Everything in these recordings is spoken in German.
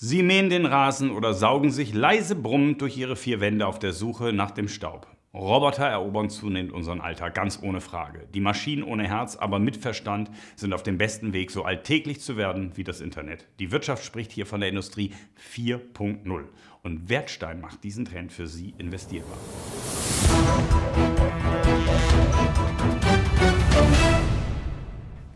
Sie mähen den Rasen oder saugen sich leise brummend durch ihre vier Wände auf der Suche nach dem Staub. Roboter erobern zunehmend unseren Alltag, ganz ohne Frage. Die Maschinen ohne Herz, aber mit Verstand sind auf dem besten Weg, so alltäglich zu werden wie das Internet. Die Wirtschaft spricht hier von der Industrie 4.0. Und Wertstein macht diesen Trend für Sie investierbar.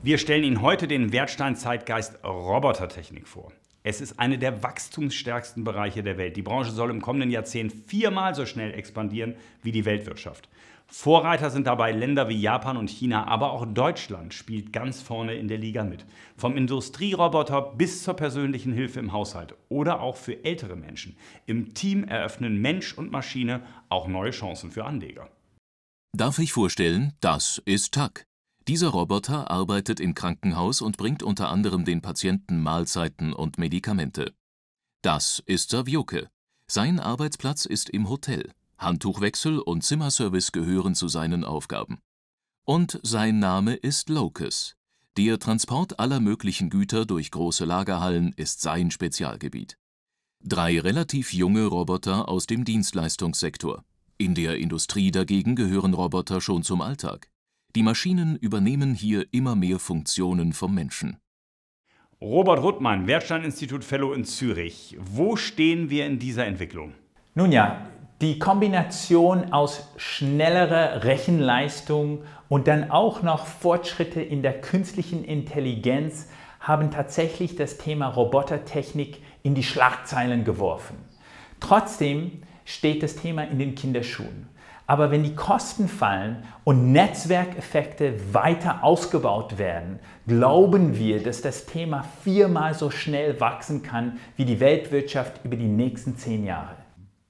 Wir stellen Ihnen heute den Wertstein-Zeitgeist Robotertechnik vor. Es ist eine der wachstumsstärksten Bereiche der Welt. Die Branche soll im kommenden Jahrzehnt viermal so schnell expandieren wie die Weltwirtschaft. Vorreiter sind dabei Länder wie Japan und China, aber auch Deutschland spielt ganz vorne in der Liga mit. Vom Industrieroboter bis zur persönlichen Hilfe im Haushalt oder auch für ältere Menschen. Im Team eröffnen Mensch und Maschine auch neue Chancen für Anleger. Darf ich vorstellen, das ist TAC. Dieser Roboter arbeitet im Krankenhaus und bringt unter anderem den Patienten Mahlzeiten und Medikamente. Das ist Savioke. Sein Arbeitsplatz ist im Hotel. Handtuchwechsel und Zimmerservice gehören zu seinen Aufgaben. Und sein Name ist Locus. Der Transport aller möglichen Güter durch große Lagerhallen ist sein Spezialgebiet. Drei relativ junge Roboter aus dem Dienstleistungssektor. In der Industrie dagegen gehören Roboter schon zum Alltag. Die Maschinen übernehmen hier immer mehr Funktionen vom Menschen. Robert Ruttmann, Wertstein-Institut Fellow in Zürich. Wo stehen wir in dieser Entwicklung? Nun ja, die Kombination aus schnellerer Rechenleistung und dann auch noch Fortschritte in der künstlichen Intelligenz haben tatsächlich das Thema Robotertechnik in die Schlagzeilen geworfen. Trotzdem steht das Thema in den Kinderschuhen. Aber wenn die Kosten fallen und Netzwerkeffekte weiter ausgebaut werden, glauben wir, dass das Thema viermal so schnell wachsen kann wie die Weltwirtschaft über die nächsten zehn Jahre.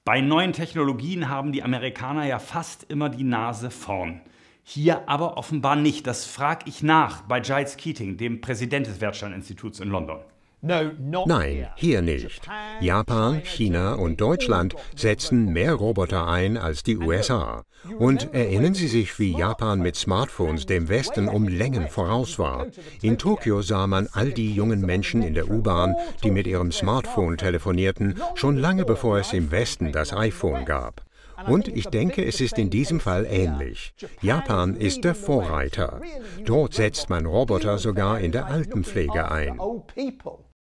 Bei neuen Technologien haben die Amerikaner ja fast immer die Nase vorn. Hier aber offenbar nicht. Das frage ich nach bei Giles Keating, dem Präsident des Wertstein-Instituts in London. Nein, hier nicht. Japan, China und Deutschland setzen mehr Roboter ein als die USA. Und erinnern Sie sich, wie Japan mit Smartphones dem Westen um Längen voraus war. In Tokio sah man all die jungen Menschen in der U-Bahn, die mit ihrem Smartphone telefonierten, schon lange bevor es im Westen das iPhone gab. Und ich denke, es ist in diesem Fall ähnlich. Japan ist der Vorreiter. Dort setzt man Roboter sogar in der Altenpflege ein.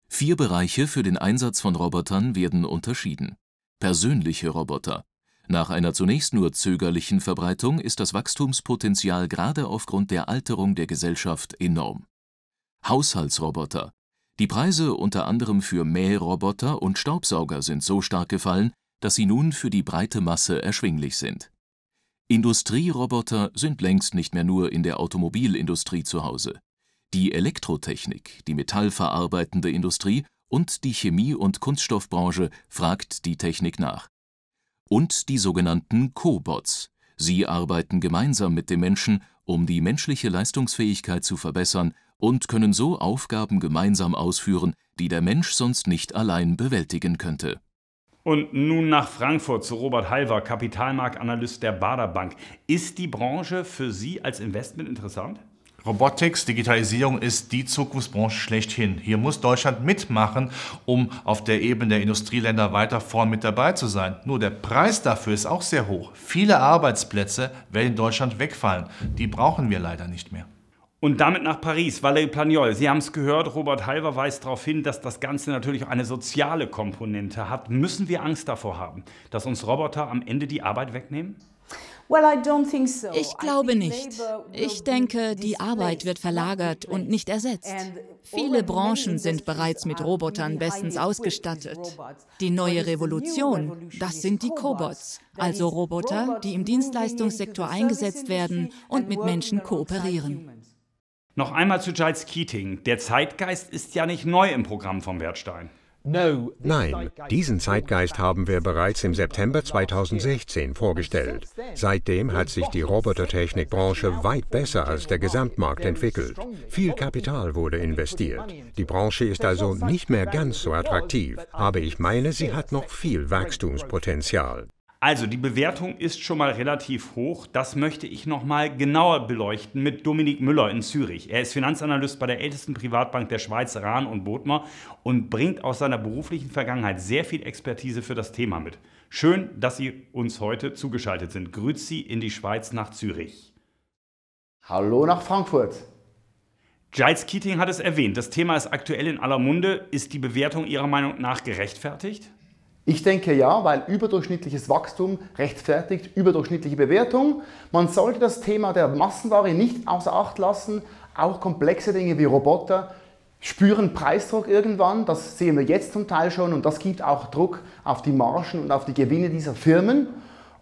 Vier Bereiche für den Einsatz von Robotern werden unterschieden. Persönliche Roboter. Nach einer zunächst nur zögerlichen Verbreitung ist das Wachstumspotenzial gerade aufgrund der Alterung der Gesellschaft enorm. Haushaltsroboter. Die Preise unter anderem für Mähroboter und Staubsauger sind so stark gefallen, dass sie nun für die breite Masse erschwinglich sind. Industrieroboter sind längst nicht mehr nur in der Automobilindustrie zu Hause. Die Elektrotechnik, die metallverarbeitende Industrie und die Chemie und Kunststoffbranche fragt die Technik nach. Und die sogenannten Cobots. Sie arbeiten gemeinsam mit dem Menschen, um die menschliche Leistungsfähigkeit zu verbessern und können so Aufgaben gemeinsam ausführen, die der Mensch sonst nicht allein bewältigen könnte. Und nun nach Frankfurt zu Robert Halver, Kapitalmarktanalyst der Bader Bank. Ist die Branche für Sie als Investment interessant? Robotics, Digitalisierung ist die Zukunftsbranche schlechthin. Hier muss Deutschland mitmachen, um auf der Ebene der Industrieländer weiter vorn mit dabei zu sein. Nur der Preis dafür ist auch sehr hoch. Viele Arbeitsplätze werden in Deutschland wegfallen. Die brauchen wir leider nicht mehr. Und damit nach Paris, Valérie Plagnol. Sie haben es gehört, Robert Halver weist darauf hin, dass das Ganze natürlich eine soziale Komponente hat. Müssen wir Angst davor haben, dass uns Roboter am Ende die Arbeit wegnehmen? Ich glaube nicht. Ich denke, die Arbeit wird verlagert und nicht ersetzt. Viele Branchen sind bereits mit Robotern bestens ausgestattet. Die neue Revolution, das sind die Cobots, also Roboter, die im Dienstleistungssektor eingesetzt werden und mit Menschen kooperieren. Noch einmal zu Giles Keating. Der Zeitgeist ist ja nicht neu im Programm vom Wertstein. Nein, diesen Zeitgeist haben wir bereits im September 2016 vorgestellt. Seitdem hat sich die Robotertechnikbranche weit besser als der Gesamtmarkt entwickelt. Viel Kapital wurde investiert. Die Branche ist also nicht mehr ganz so attraktiv, aber ich meine, sie hat noch viel Wachstumspotenzial. Also die Bewertung ist schon mal relativ hoch. Das möchte ich noch mal genauer beleuchten mit Dominik Müller in Zürich. Er ist Finanzanalyst bei der ältesten Privatbank der Schweiz, Rahn und Bodmer, und bringt aus seiner beruflichen Vergangenheit sehr viel Expertise für das Thema mit. Schön, dass Sie uns heute zugeschaltet sind. Grüß Sie in die Schweiz nach Zürich. Hallo nach Frankfurt. Giles Keating hat es erwähnt. Das Thema ist aktuell in aller Munde. Ist die Bewertung Ihrer Meinung nach gerechtfertigt? Ich denke ja, weil überdurchschnittliches Wachstum rechtfertigt überdurchschnittliche Bewertung. Man sollte das Thema der Massenware nicht außer Acht lassen. Auch komplexe Dinge wie Roboter spüren Preisdruck irgendwann. Das sehen wir jetzt zum Teil schon und das gibt auch Druck auf die Margen und auf die Gewinne dieser Firmen.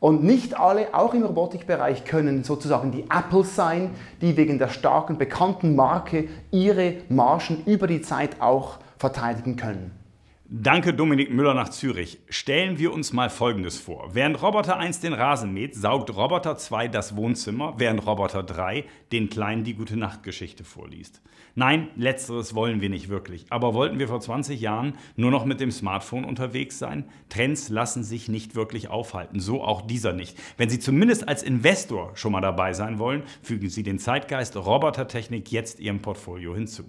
Und nicht alle, auch im Robotikbereich, können sozusagen die Apples sein, die wegen der starken bekannten Marke ihre Margen über die Zeit auch verteidigen können. Danke Dominik Müller nach Zürich. Stellen wir uns mal Folgendes vor. Während Roboter 1 den Rasen mäht, saugt Roboter 2 das Wohnzimmer, während Roboter 3 den Kleinen die gute Nachtgeschichte vorliest. Nein, letzteres wollen wir nicht wirklich. Aber wollten wir vor 20 Jahren nur noch mit dem Smartphone unterwegs sein? Trends lassen sich nicht wirklich aufhalten, so auch dieser nicht. Wenn Sie zumindest als Investor schon mal dabei sein wollen, fügen Sie den Zeitgeist Robotertechnik jetzt Ihrem Portfolio hinzu.